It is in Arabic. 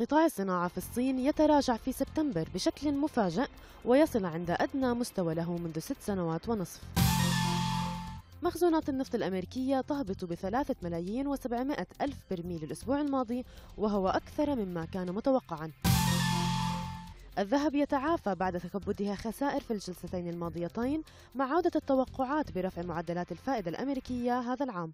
قطاع الصناعة في الصين يتراجع في سبتمبر بشكل مفاجئ ويصل عند أدنى مستوى له منذ ست سنوات ونصف. مخزونات النفط الأمريكية تهبط بثلاثة ملايين وسبعمائة ألف برميل الأسبوع الماضي وهو أكثر مما كان متوقعا. الذهب يتعافى بعد تكبدها خسائر في الجلستين الماضيتين مع عودة التوقعات برفع معدلات الفائدة الأمريكية هذا العام.